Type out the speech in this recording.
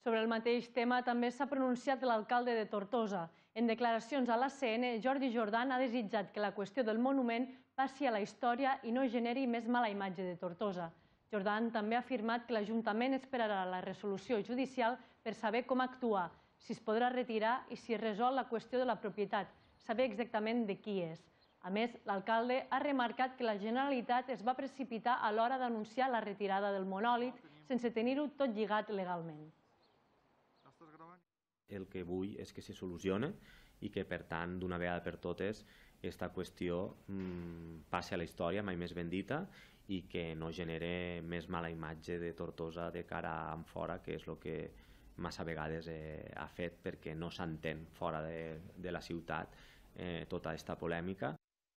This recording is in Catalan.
Sobre el mateix tema també s'ha pronunciat l'alcalde de Tortosa. En declaracions a l'ACN, Jordi Jordan ha desitjat que la qüestió del monument passi a la història i no generi més mala imatge de Tortosa. Jordan també ha afirmat que l'Ajuntament esperarà la resolució judicial per saber com actuar, si es podrà retirar i si es resol la qüestió de la propietat, saber exactament de qui és. A més, l'alcalde ha remarcat que la Generalitat es va precipitar a l'hora d'anunciar la retirada del monòlit sense tenir-ho tot lligat legalment. El que vull és que se solucione i que, per tant, d'una vegada per totes, aquesta qüestió mmm, passi a la història, mai més bendita, i que no genere més mala imatge de Tortosa de cara en fora, que és el que massa vegades eh, ha fet perquè no s'entén fora de, de la ciutat eh, tota aquesta polèmica